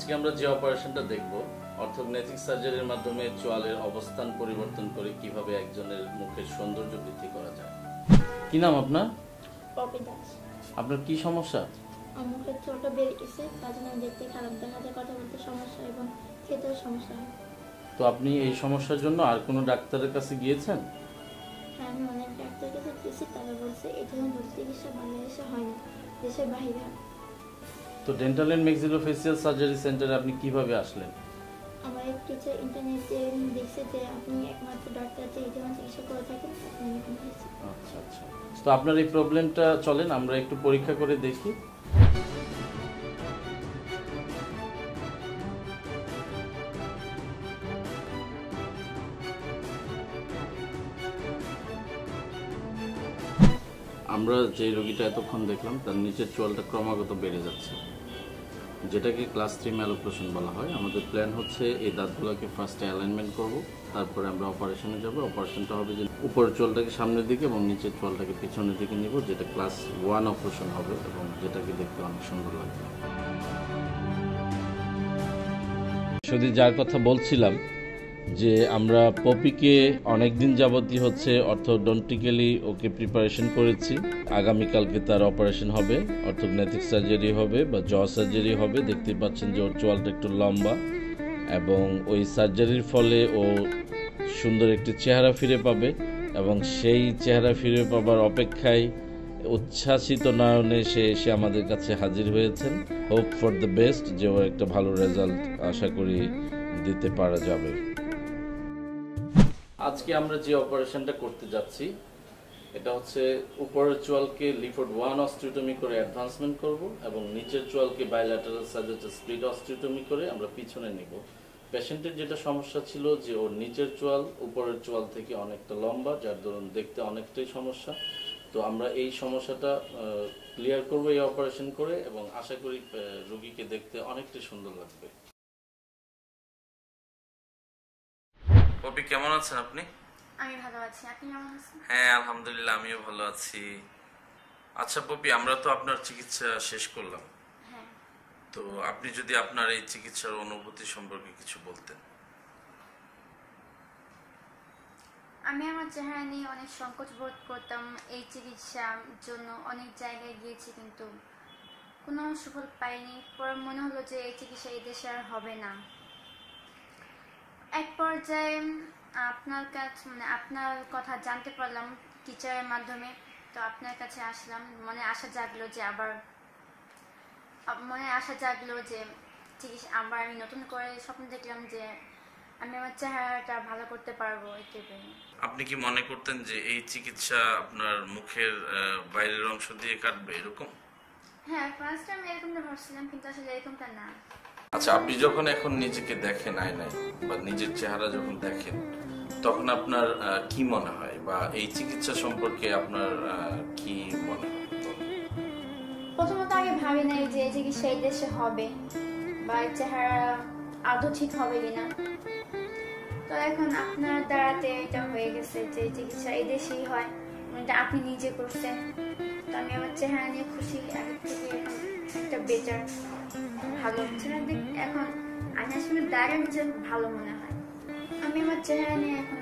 আজকে আমরা যে অপারেশনটা দেখব অর্থোগনেটিক সার্জারির মাধ্যমে চোয়ালের অবস্থান পরিবর্তন করে কীভাবে একজনের মুখের সৌন্দর্য বৃদ্ধি করা যায়। কি নাম আপনার? পপি দাস। আপনার কি সমস্যা? আমার মুখের চোলটা বেড়ে গেছে তার জন্য দেখতে খারাপ দেখা যায় কথা বলতে সমস্যা এবং খেতেও সমস্যা হয়। তো আপনি এই সমস্যার জন্য আর কোনো ডাক্তারের কাছে গিয়েছেন? হ্যাঁ আমি অনেক ডাক্তার কাছে গেছি তারা বলছে এই ধরনের চিকিৎসা বাংলাদেশে হয় না দেশের হয়। তো ডেন্টাল এন্ড মেক্সিলোফেসিয়াল সার্জারি সেন্টারে আপনি কীভাবে আসলেন? আমার এক টিচার ইন্টারনেটে দেখছে যে আপনি একমাত্র ডাক্তার যে এই ধরনের চিকিৎসা করে থাকেন আচ্ছা আচ্ছা। তো আপনার এই প্রবলেমটা চলেন আমরা একটু পরীক্ষা করে দেখি। আমরা যে রোগীটা এতক্ষণ দেখলাম তার নিচের চোয়ালটা ক্রমাগত বেড়ে যাচ্ছে। যেটাকে ক্লাস থ্রি ম্যালোপ্রেশন বলা হয়, আমাদের প্ল্যান হচ্ছে এই দাঁতগুলোকে ফার্স্টে অ্যালাইনমেন্ট করব, তারপরে আমরা অপারেশনে যাব অপারেশনটা হবে যে উপরের চোলটাকে সামনের দিকে এবং নিচের চোলটাকে পিছনের দিকে নিব, যেটা ক্লাস ওয়ান অপারেশন হবে এবং যেটাকে দেখতে অনেক সুন্দর লাগবে। শুধু যার কথা বলছিলাম যে আমরা পপিকে অনেক দিন যাবতই হচ্ছে অর্থোডন্টিক্যালি ওকে প্রিপারেশন করেছি। আগামীকালকে তার অপারেশন হবে অর্থোগনেটিক সার্জারি হবে বা জ সার্জারি হবে। দেখতে পাচ্ছেন যে ওর চোয়ালটা একটু লম্বা এবং ওই সার্জারির ফলে ও সুন্দর একটি চেহারা ফিরে পাবে এবং সেই চেহারা ফিরে পাবার অপেক্ষায় উচ্ছ্বাসিত নয়নে সে এসে আমাদের কাছে হাজির হয়েছেন। হোপ ফর দ্য বেস্ট যে ওর একটা ভালো রেজাল্ট আশা করি দিতে পারা যাবে। আজকে আমরা যে অপারেশনটা করতে যাচ্ছি, এটা হচ্ছে উপরের চোয়ালকে লিফোর্ড ওয়ান অস্ট্রিওটমি করে অ্যাডভান্সমেন্ট করব এবং নিচের চোয়ালকে বাইল্যাটারাল সার্জারি স্প্লিট অস্ট্রিওটমি করে আমরা পিছনে নিব। পেশেন্টের যেটা সমস্যা ছিল যে ওর নিচের চোয়াল উপরের চোয়াল থেকে অনেকটা লম্বা, যার দরুন দেখতে অনেকটাই সমস্যা। তো আমরা এই সমস্যাটা ক্লিয়ার করব এই অপারেশন করে এবং আশা করি রুগীকে দেখতে অনেকটাই সুন্দর লাগবে। পপি কেমন আছেন আপনি? আমি ভালো আছি। আপনি কেমন আছেন? হ্যাঁ আলহামদুলিল্লাহ আমিও ভালো আছি। আচ্ছা পপি আমরা তো আপনার চিকিৎসা শেষ করলাম। হ্যাঁ। তো আপনি যদি আপনার এই চিকিৎসার অনুভূতি সম্পর্কে কিছু বলতেন। আমি আমার চেহারা নিয়ে অনেক সংকোচ বোধ করতাম। এই চিকিৎসার জন্য অনেক জায়গায় গিয়েছি কিন্তু কোনো সুফল পাইনি। পরে মনে হলো যে এই চিকিৎসা এই দেশে আর হবে না। এক পর্যায়ে আপনার কাছে মানে আপনার কথা জানতে পারলাম টিচারের মাধ্যমে। তো আপনার কাছে আসলাম। মনে আশা জাগলো যে আবার মনে আশা জাগলো যে চিকিৎসা আবার আমি নতুন করে স্বপ্ন দেখলাম যে আমি আমার চেহারাটা ভালো করতে পারব আপনি কি মনে করতেন যে এই চিকিৎসা আপনার মুখের বাইরের অংশ দিয়ে কাটবে এরকম? হ্যাঁ ফার্স্ট টাইম এরকমটা ভাবছিলাম কিন্তু আসলে এরকমটা না। আচ্ছা আপনি যখন এখন নিজেকে দেখেন আয়নায় বা নিজের চেহারা যখন দেখেন, তখন আপনার কি মনে হয়? বা এই চিকিৎসা সম্পর্কে আপনার কি মনে হয়? প্রথমত আগে ভাবি নাই যে এই চিকিৎসা এই দেশে হবে বা চেহারা আদৌ ঠিক হবে কিনা। তো এখন আপনার দ্বারাতে এটা হয়ে গেছে যে চিকিৎসা এই দেশেই হয়। এটা আপনি নিজে করছেন। তো আমি আমার চেহারা নিয়ে খুশি আগে থেকে একটা বেটার ভালো চেহারা না এখন আয়নার আসলে দাঁড়িয়ে ভালো মনে হয়। আমি আমার চেহারা নিয়ে এখন